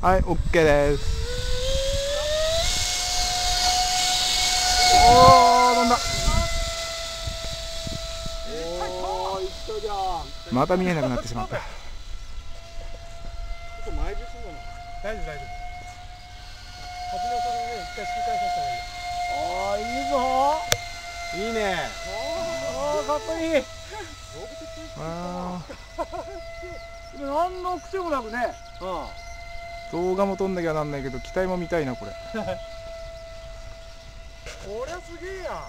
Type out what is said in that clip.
はい OK ですおお飛んだおー、一緒じゃん。また見えなくなってしまったちょっと前ですんだな。大丈夫大丈夫初めはそれでね一回引き返させた方がいいあー、いいぞいいね。あー、かっこいい。あ 何の癖もなくね。うー動画も撮んなきゃなんないけど機体も見たいなこれ。こりゃすげえや